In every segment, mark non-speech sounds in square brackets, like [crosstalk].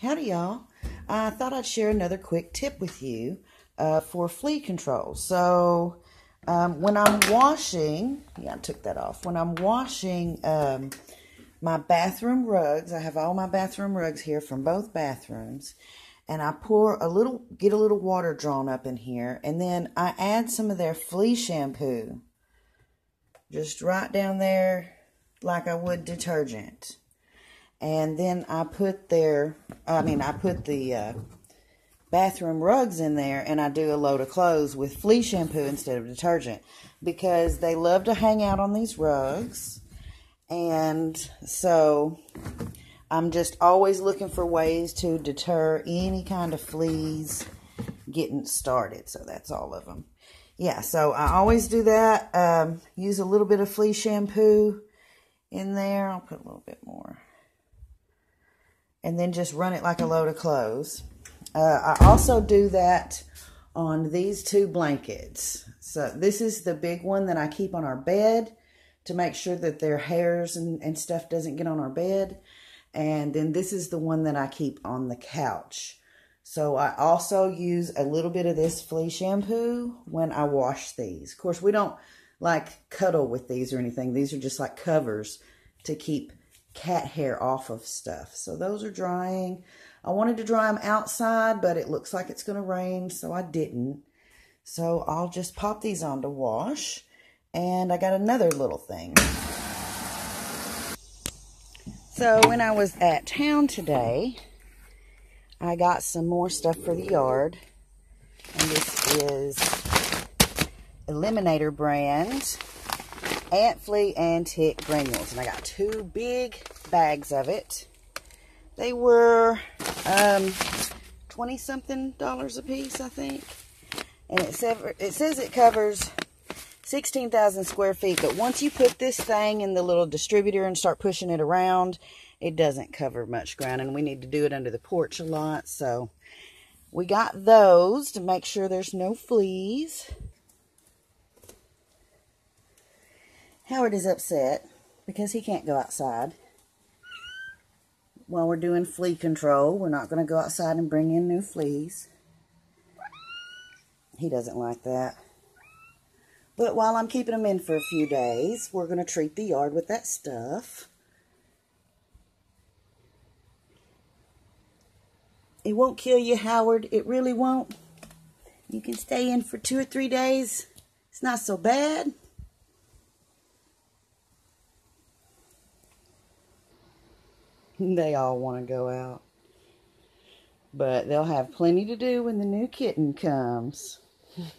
Howdy, y'all. I thought I'd share another quick tip with you uh, for flea control. So, um, when I'm washing, yeah, I took that off. When I'm washing um, my bathroom rugs, I have all my bathroom rugs here from both bathrooms, and I pour a little, get a little water drawn up in here, and then I add some of their flea shampoo, just right down there, like I would detergent and then I put their, I mean, I put the uh, bathroom rugs in there and I do a load of clothes with flea shampoo instead of detergent because they love to hang out on these rugs. And so I'm just always looking for ways to deter any kind of fleas getting started. So that's all of them. Yeah, so I always do that. Um, use a little bit of flea shampoo in there. I'll put a little bit more and then just run it like a load of clothes. Uh, I also do that on these two blankets. So this is the big one that I keep on our bed to make sure that their hairs and, and stuff doesn't get on our bed. And then this is the one that I keep on the couch. So I also use a little bit of this flea shampoo when I wash these. Of course, we don't like cuddle with these or anything. These are just like covers to keep cat hair off of stuff. So those are drying. I wanted to dry them outside, but it looks like it's going to rain, so I didn't. So I'll just pop these on to wash. And I got another little thing. So when I was at town today, I got some more stuff for the yard. And this is Eliminator brand ant flea and tick granules. And I got two big bags of it. They were um, 20 something dollars a piece, I think. And it, it says it covers 16,000 square feet. But once you put this thing in the little distributor and start pushing it around, it doesn't cover much ground. And we need to do it under the porch a lot. So we got those to make sure there's no fleas. Howard is upset because he can't go outside. While we're doing flea control, we're not going to go outside and bring in new fleas. He doesn't like that. But while I'm keeping him in for a few days, we're going to treat the yard with that stuff. It won't kill you, Howard. It really won't. You can stay in for two or three days. It's not so bad. They all want to go out. But they'll have plenty to do when the new kitten comes. [laughs]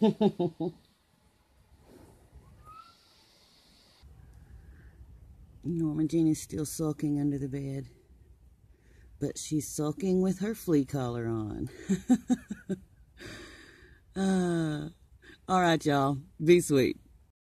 Norma Jean is still sulking under the bed. But she's sulking with her flea collar on. [laughs] uh, all right, y'all. Be sweet.